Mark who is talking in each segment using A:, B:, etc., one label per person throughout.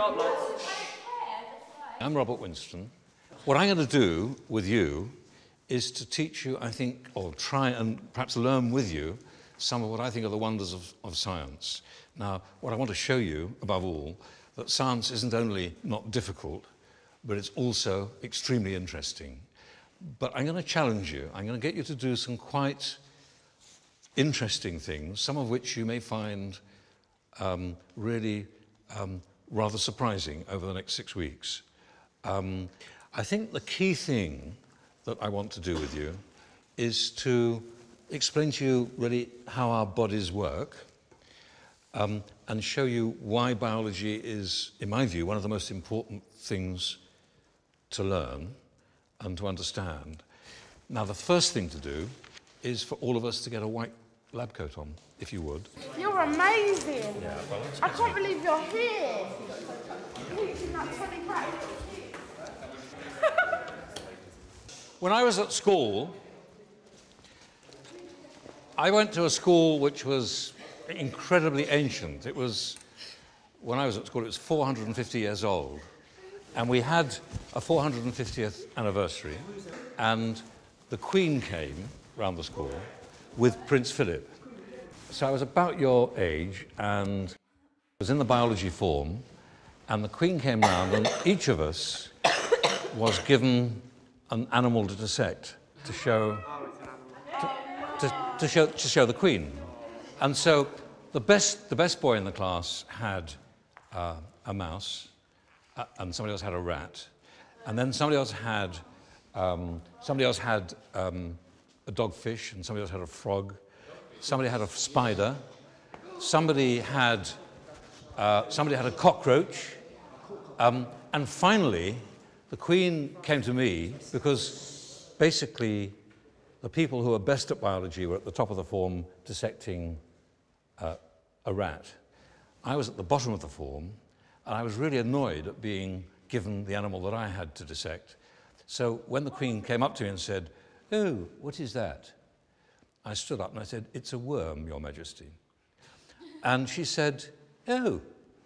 A: job, lads.
B: I'm Robert Winston. What I'm going to do with you is to teach you, I think, or try and perhaps learn with you some of what I think are the wonders of, of science. Now, what I want to show you, above all, that science isn't only not difficult, but it's also extremely interesting. But I'm going to challenge you. I'm going to get you to do some quite interesting things, some of which you may find um, really um, rather surprising over the next six weeks. Um, I think the key thing that I want to do with you is to explain to you really how our bodies work um, and show you why biology is, in my view, one of the most important things to learn and to understand. Now, the first thing to do is for all of us to get a white lab coat on, if you would.
C: You're amazing.
B: Yeah, well,
C: I can't believe you're here. Teaching that 20 practice.
B: When I was at school, I went to a school which was incredibly ancient. It was, when I was at school, it was 450 years old. And we had a 450th anniversary, and the Queen came round the school with Prince Philip. So I was about your age and was in the biology form, and the Queen came round, and each of us was given an animal to dissect to show to, to, to show to show the Queen. And so the best the best boy in the class had uh, a mouse, uh, and somebody else had a rat, and then somebody else had um, somebody else had um, a dogfish, and somebody else had a frog, somebody had a spider, somebody had uh, somebody had a cockroach, um, and finally the Queen came to me because basically the people who were best at biology were at the top of the form dissecting uh, a rat. I was at the bottom of the form, and I was really annoyed at being given the animal that I had to dissect. So when the Queen came up to me and said, Oh, what is that? I stood up and I said, It's a worm, Your Majesty. And she said, Oh,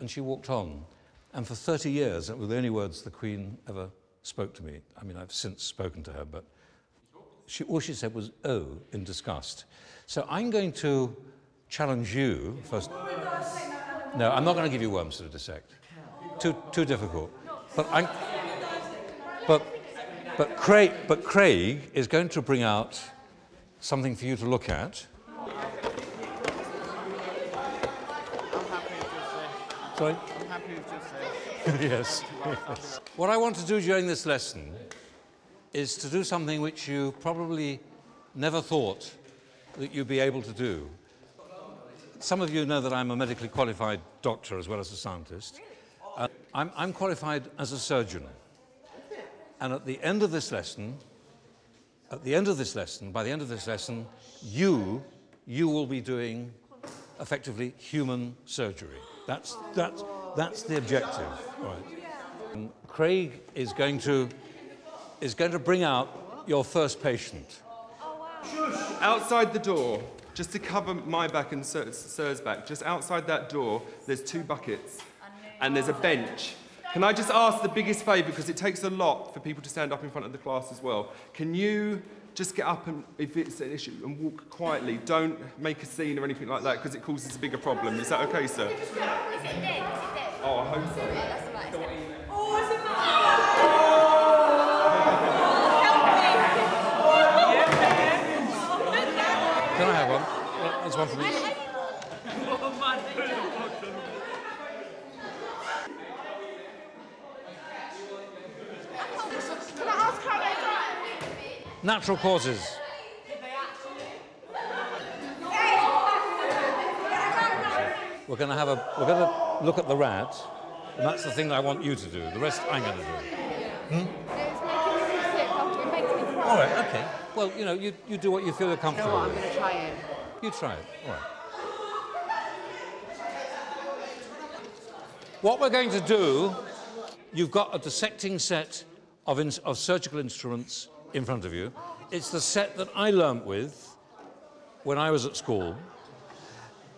B: and she walked on. And for 30 years, that were the only words the Queen ever spoke to me. I mean, I've since spoken to her, but she, all she said was, oh, in disgust. So I'm going to challenge you first. No, I'm not going to give you worms to dissect. Too, too difficult. But, I'm, but, but, Craig, but Craig is going to bring out something for you to look at. Sorry? yes. yes. What I want to do during this lesson is to do something which you probably never thought that you'd be able to do. Some of you know that I'm a medically qualified doctor as well as a scientist. Uh, I'm, I'm qualified as a surgeon. And at the end of this lesson, at the end of this lesson, by the end of this lesson, you, you will be doing effectively human surgery. That's, that's, that's the objective. Right. Um, Craig is going to is going to bring out your first patient.
D: Outside the door, just to cover my back and Sir's back, just outside that door, there's two buckets and there's a bench. Can I just ask the biggest favour, because it takes a lot for people to stand up in front of the class as well. Can you just get up and, if it's an issue, and walk quietly? Don't make a scene or anything like that, because it causes a bigger problem. Is that okay, sir?
E: Is it dead? Is it dead?
D: Oh, I hope so.
E: Yeah, that's alright.
C: Oh, it's a
B: Can I have one? Well, There's one for me.
C: Can I ask how they die?
B: Natural causes. We're going to have a. We're going to look at the rat, and that's the thing that I want you to do. The rest I'm going to do.
C: It's making me sick. It makes me cry.
B: All right. Okay. Well, you know, you, you do what you feel you're comfortable
C: No,
B: comfortable
C: I'm
B: with.
C: going to try it.
B: You try it. All right. What we're going to do, you've got a dissecting set of, ins- of surgical instruments in front of you. It's the set that I learnt with when I was at school.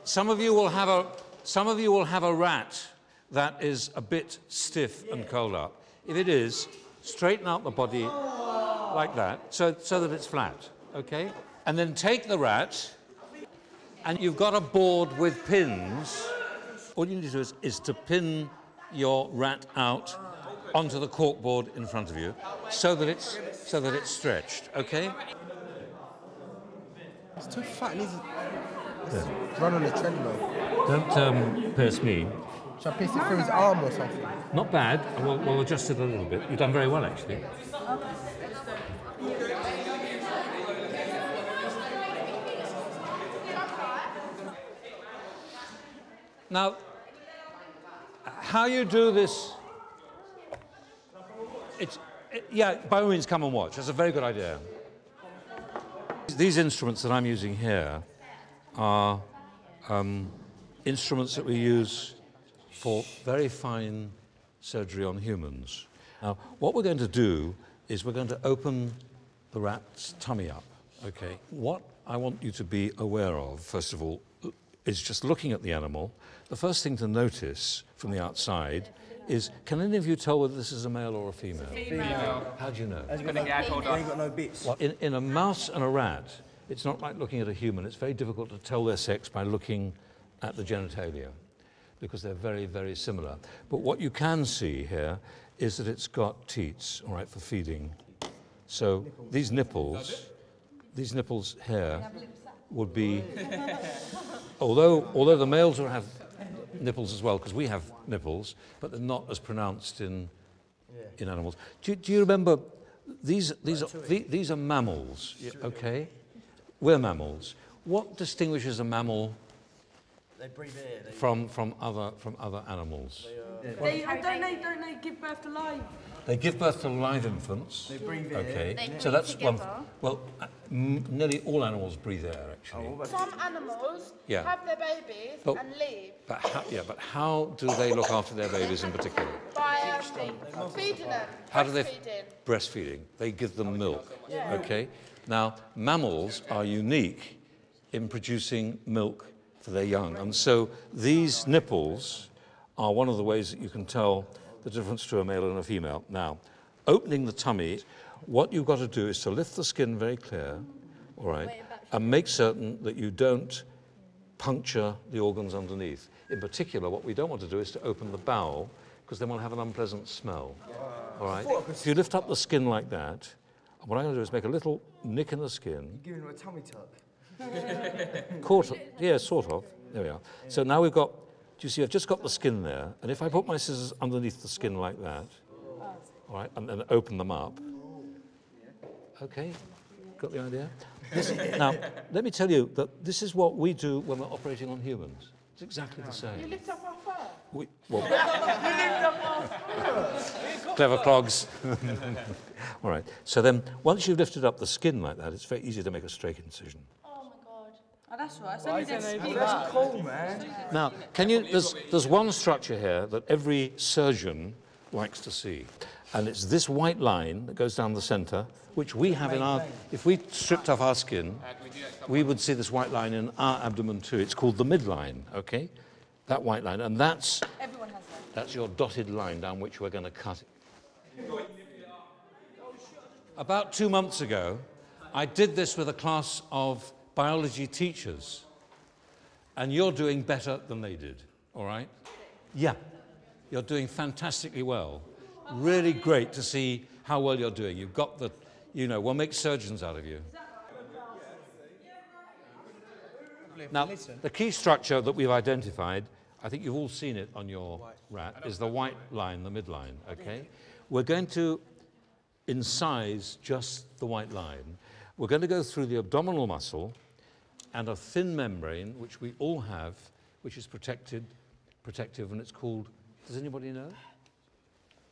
B: Some of you will have a, some of you will have a rat that is a bit stiff and curled up. If it is, straighten out the body like that so, so that it's flat, okay? And then take the rat, and you've got a board with pins. All you need to do is, is to pin your rat out onto the cork board in front of you so that it's, so that it's stretched, okay?
A: It's too fat. It needs to run on a treadmill.
B: Don't um, pierce me.
A: Should I pierce it through his arm or something?
B: Not bad. We'll, we'll adjust it a little bit. You've done very well, actually. Now, how you do this, it's, it- yeah, by all means, come and watch. That's a very good idea. These instruments that I'm using here are um, instruments that we use for very fine surgery on humans. Now, what we're going to do is we're going to open the rat's tummy up, okay? What I want you to be aware of, first of all, is just looking at the animal. The first thing to notice from the outside is can any of you tell whether this is a male or a female? Female. How do you know?
A: Has he got no, got no bits.
B: Well, in, in a mouse and a rat, it's not like looking at a human. It's very difficult to tell their sex by looking at the genitalia because they're very, very similar. But what you can see here is that it's got teats, all right, for feeding. So these nipples, these nipples here would be, although, although the males will have nipples as well, because we have nipples, but they're not as pronounced in, in animals. Do, you- do you remember, these, these, are, the- these are mammals, yeah, okay? We're mammals. What distinguishes a mammal
A: They breathe air. They,
B: from, from, other, from other animals?
E: They, uh, don't they don't they give birth to live?
B: They give birth to live infants.
A: they breathe air.
B: Okay,
C: They
B: so
C: breathe
B: that's one. Well, uh, nearly all animals breathe air, actually.
C: Some animals
B: Yeah.
C: have their babies
B: But-
C: and leave
B: But how, yeah, but how do they look after their babies in particular?
C: by um, feeding them.
B: How do they
C: breastfeeding.
B: breastfeeding? They give them milk. Okay. Now, mammals are unique in producing milk for their young, and so these nipples are one of the ways that you can tell the difference to a male and a female. Now, opening the tummy, what you've got to do is to lift the skin very clear, all right, and make certain that you don't puncture the organs underneath. In particular, what we don't want to do is to open the bowel, because then we'll have an unpleasant smell. Ah. All right? If you lift up the skin like that, what I'm going to do is make a little nick in the skin, You're
A: Giving him a tummy tuck.
B: quarter, yeah, sort of. There we are. So now we've got, do you see, I've just got the skin there, and if I put my scissors underneath the skin like that, all right, and then open them up, okay, got the idea? This, now, let me tell you that this is what we do when we're operating on humans. It's exactly the same.
C: You lift up our fur.
B: We, well, clever clogs. All right. So then, once you've lifted up the skin like that, it's very easy to make a straight incision.
C: Oh my god.
E: That's right. It's only their.
A: That's cool, man.
B: Now, can you? There's, there's one structure here that every surgeon likes to see, and it's this white line that goes down the centre, which we have in our. If we stripped off our skin, we would see this white line in our abdomen too. It's called the midline. Okay, that white line, and that's
E: Everyone has that.
B: That's your dotted line down which we're going to cut. About two months ago, I did this with a class of biology teachers, and you're doing better than they did, all right? Yeah, you're doing fantastically well. Really great to see how well you're doing. You've got the, you know, we'll make surgeons out of you. Now, the key structure that we've identified, I think you've all seen it on your rat, is the white line, the midline, okay? We're going to incise just the white line. We're going to go through the abdominal muscle and a thin membrane, which we all have, which is protected, protective, and it's called, does anybody know?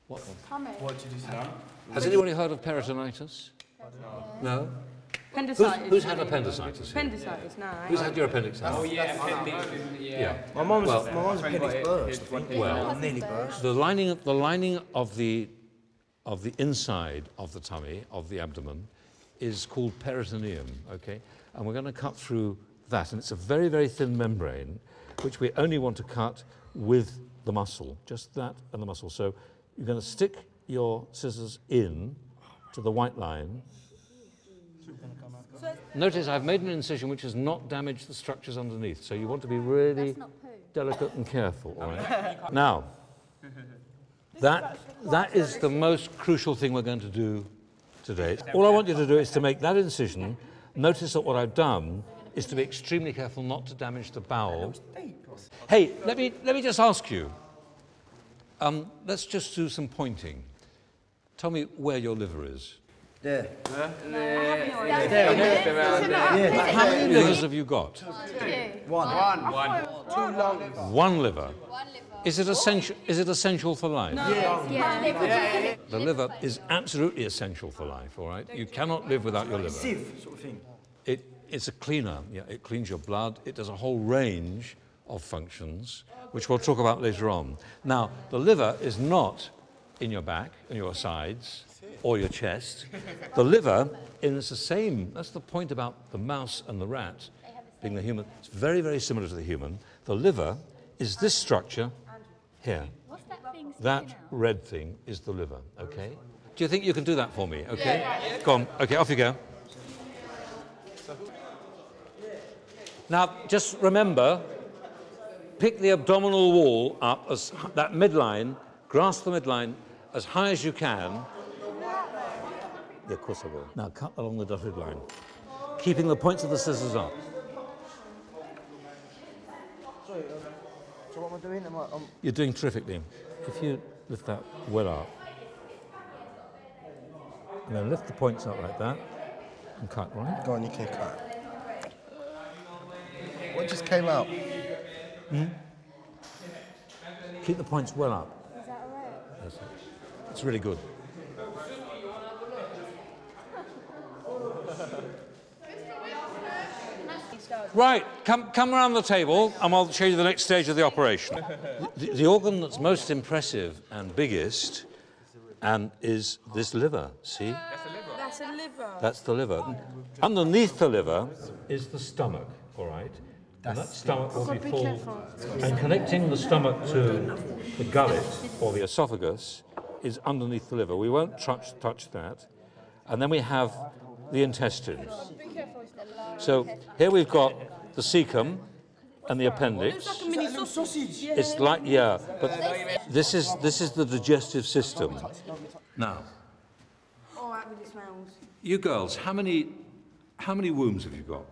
B: What one?
A: What did you say?
B: Has anybody heard of peritonitis? No? Who's,
E: Appendicitis.
B: who's had appendicitis? here?
E: Appendicitis, no.
B: Who's had your appendix out? Oh, yeah, yeah.
A: My mum's,
B: Well-
A: my mum's appendix burst. I think.
B: Well-
A: nearly burst.
B: The lining, the lining of the, of the inside of the tummy, of the abdomen, is called peritoneum, okay? And we're going to cut through that. And it's a very, very thin membrane, which we only want to cut with the muscle, just that and the muscle. So you're going to stick your scissors in to the white line. Notice I've made an incision which has not damaged the structures underneath, so you want to be really delicate and careful, all right? now, that, that is the most crucial thing we're going to do today. All I want you to do is to make that incision. Notice that what I've done is to be extremely careful not to damage the bowel. Hey, let me, let me just ask you. Um, let's just do some pointing. Tell me where your liver is.
F: There.
B: How many livers have you got?
F: One.
B: One. One. Two livers. One liver. Is it essential? Is it essential for life? The liver is absolutely essential for life. All right. You cannot live without your liver.
F: Sieve sort of thing.
B: It, it's a cleaner. Yeah, it cleans your blood. It does a whole range of functions, which we'll talk about later on. Now, the liver is not in your back and your sides or your chest. The liver is the same. That's the point about the mouse and the rat being the human. It's very, very similar to the human. The liver is this structure here.
C: What's that thing?
B: That red thing is the liver, okay? Do you think you can do that for me, okay? Go on, okay, off you go. Now, just remember, pick the abdominal wall up, as that midline, grasp the midline as high as you can. Yeah, of course I will. Now, cut along the dotted line, keeping the points of the scissors up.
F: Sorry, uh, so what am I doing? Am I, um,
B: You're doing terrifically. If you lift that well up, and then lift the points up like that, and cut, right?
A: Go on, you can cut. What just came out?
B: Keep the points well up. Is that all right? That's it. It's really good. Right, come, come around the table and I'll show you the next stage of the operation. The, the organ that's most impressive and biggest and is this liver, see?
E: That's a liver.
B: That's the liver. Underneath the liver is the stomach, all right? And that stomach will be full. And connecting the stomach to the gullet or the esophagus is underneath the liver. We won't touch, touch that. And then we have the intestines. So here we've got the cecum and the appendix.
E: Like a mini sausage. Yeah.
B: It's like, yeah, but this is, this is the digestive system. Now,
E: All right, with it smells.
B: you girls, how many, how many wombs have you got?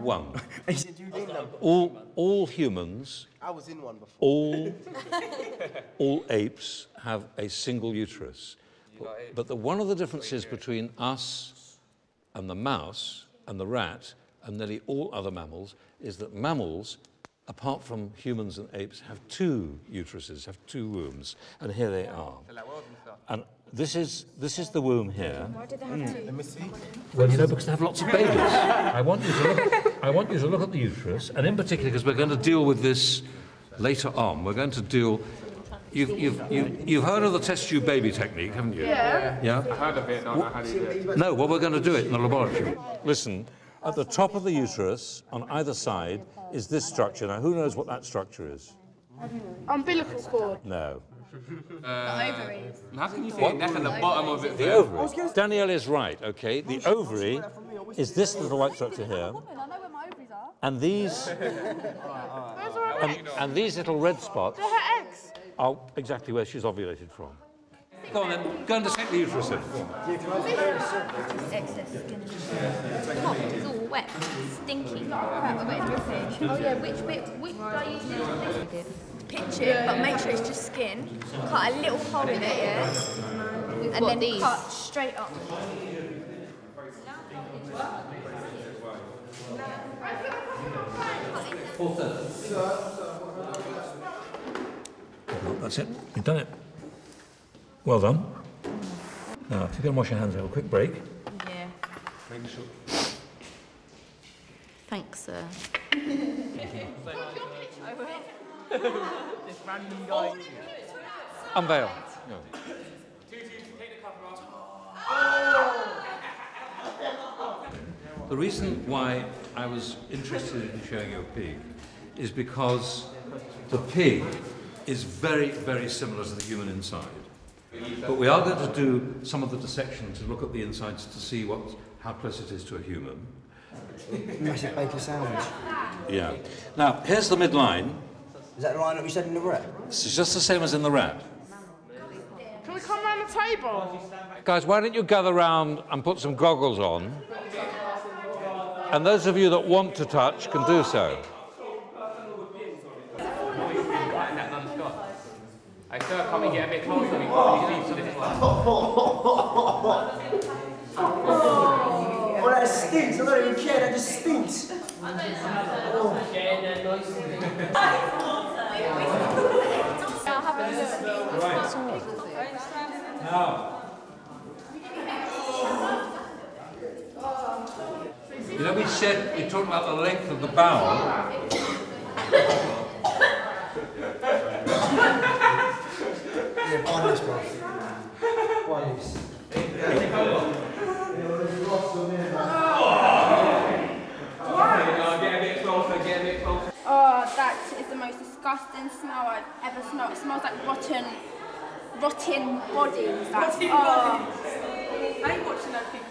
B: One.
A: He said you didn't know.
B: All, all humans,
A: I was in one before.
B: all, all apes have a single uterus. But, but the, one of the differences between us and the mouse and the rat and nearly all other mammals is that mammals, apart from humans and apes, have two uteruses, have two wombs, and here they are. And this is, this is the womb here.
C: Why did they have two?
A: Let me see.
B: Well, you know, because they have lots of babies. I want you to look. I want you to look at the uterus, and in particular, because we're going to deal with this later on. We're going to deal. You've, you've, you, you've heard of the test tube baby technique, haven't you? Yeah. Yeah. I heard of it. Don't know how to do it. No, well, we're going to do it in the laboratory. Listen, at the top of the uterus, on either side, is this structure. Now, who knows what that structure is?
E: Umbilical cord.
B: No.
G: Uh, how can you say neck at the bottom of it?
B: The ovary. Danielle is right. Okay. The ovary is this little white structure here.
C: I know where my ovaries are.
B: And these, and, and these little red spots They're
E: Eggs.
B: Are exactly where she's ovulated from. Go on then, go and dissect the uterus then.
C: Excess skin. Top is all wet, stinky. Right, we're wet dripping. Oh yeah, which bit? Which do I use this? Pinch it, but make sure it's just skin. Cut a little hole in it, yeah. and then cut straight up.
B: That's it, you've done it. Well done. Now, if you can wash your hands, have a quick break.
C: Yeah. Thanks, sir.
B: Unveil. The reason why I was interested in showing you a pig is because the pig is very, very similar to the human inside. But we are going to do some of the dissection to look at the insides to see what, how close it is to a human.
F: Massive baker sandwich.
B: Yeah. Now, here's the midline.
F: Is that the line that we said in the rat?
B: This is just the same as in the rat.
E: Can we come round the table?
B: Guys, why don't you gather round and put some goggles on? And those of you that want to touch can do so.
G: Hey, sir, can we get a bit closer? We've got to this one.
F: Oh, that stinks. I don't even care. That just stinks.
C: I'll have a look.
B: You know, we said, we talked about the length of the bowel.
F: Yeah, one this, bro. One this.
G: Get a bit closer, get a bit closer.
H: Oh, that is the most disgusting smell I've ever smelled. It smells like rotten, rotten bodies. That's, oh. I ain't watching those people.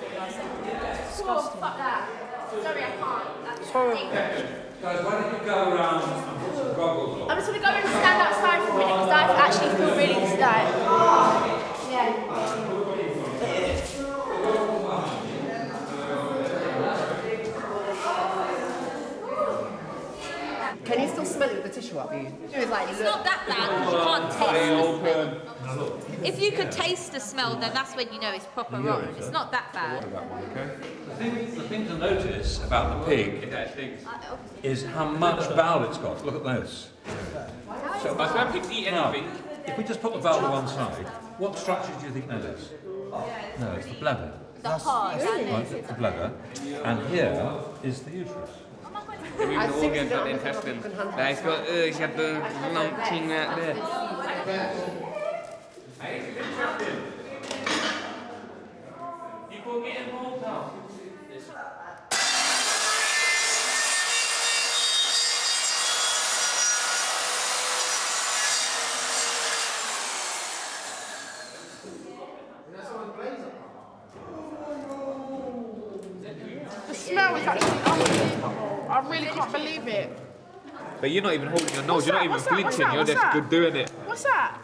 H: Oh, fuck that. Sorry, I can't. That's
B: Guys, why don't you go around and put some goggles on?
H: I'm just gonna go and stand outside for a minute because I actually feel really like, yeah.
A: Can you still smell it with the tissue up? You
C: It's like, it's not that bad because you can't taste the smell. If you could taste the smell, then that's when you know it's proper rotten. It's not that bad.
B: The thing, the thing to notice about the pig
G: Yeah, it stinks.
B: is how much bowel it's got. Look at those. So,
G: But when pigs eat
B: now,
G: anything,
B: if we just put the bowel to one side, what structure do you think that is? No, it's the bladder.
C: The heart.
B: Right, it's the bladder. And here is the uterus.
G: we the organs and the intestines. Hij is gewoon, uh, je hebt een landing there. People get involved now.
E: Smell is actually unbelievable. I really can't believe it.
G: But you're not even holding your nose,
E: What's
G: you're not
E: that?
G: even
E: What's that? What's
G: flinching,
E: that?
G: you're
E: What's
G: just
E: that?
G: good doing it.
E: What's that?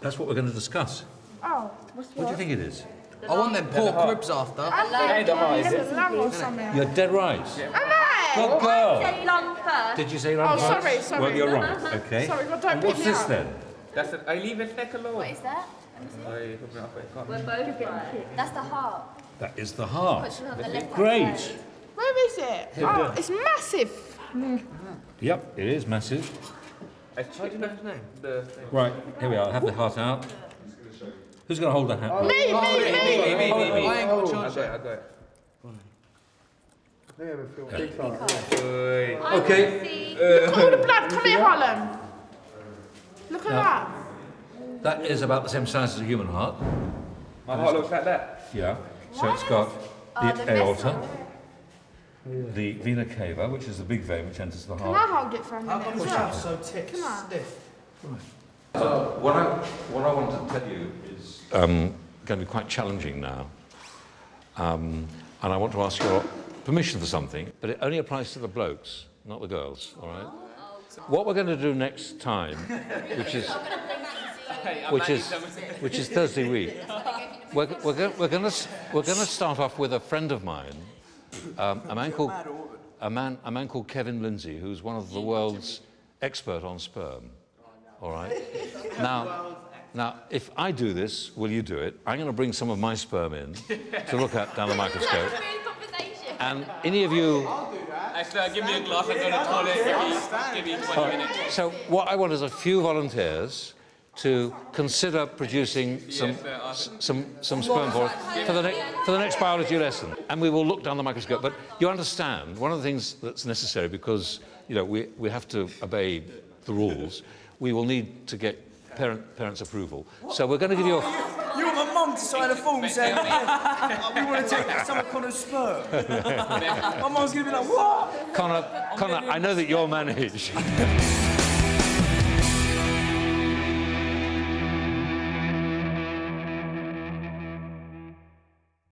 B: That's what we're going to discuss.
E: Oh, what's
B: What do you think it is?
A: I want them pork ribs after.
E: I'm
G: Hey, the heart, is
E: it's a lamb or something.
B: You're dead right.
E: Am I?
B: Good girl.
C: Say lung first.
B: Did you say
E: Oh,
B: right?
E: sorry, sorry.
B: Well, you're right. Okay.
E: Sorry, but don't
B: And
E: pick
B: what's
E: me
B: this
E: up.
B: then?
G: That's it. I leave his neck alone.
C: What is that?
G: I hope not,
C: We're both right. That's the heart.
B: That is the heart.
C: Puts it on the left
B: Great.
E: Where is it? Oh, it's massive.
B: Yep, it is massive.
G: How do you know his name? The thing.
B: Right, here we are. Have the heart out. Who's going to hold the hat?
E: Oh, me, me, me.
G: Me, me, me, me.
A: I ain't got a
G: I
A: chance
G: got it,
A: yet.
G: I got it.
B: Okay.
C: See,
E: Look at all the blood. Come here, Harlem. Look at that.
B: That is about the same size as a human heart.
G: My heart looks like that.
B: Yeah. So it's got
C: Oh,
B: the uh,
C: the
B: aorta, the vena cava, which is the big vein which enters the heart.
E: Can
B: heart.
E: I hold it for a minute as well?
F: So tick
E: Come on.
F: stiff.
B: So what I what I want to tell you is um, going to be quite challenging now, um, and I want to ask your permission for something, but it only applies to the blokes, not the girls. All right. What we're going to do next time, which is which is which is Thursday week, we're, we're, go, we're going to we're going to start off with a friend of mine, um, a man called a man a man called Kevin Lindsay, who's one of the world's expert on sperm. All right. Now, now, if I do this, will you do it? I'm going to bring some of my sperm in to look at down the microscope. And any of you,
G: I said, give me a glass, I'm going to the toilet, give me, give me 20 minutes.
B: so what I want is a few volunteers to consider producing some some some sperm for for the next for the next biology lesson, and we will look down the microscope. But you understand, one of the things that's necessary because you know we we have to obey the rules. We will need to get parent parents' approval. So we're going to give you a.
F: You want my mum to sign a form saying, "Hey, we want to take some of Connor's sperm. my mum's going to be like, what?
B: Connor, Connor, I know that you're managed.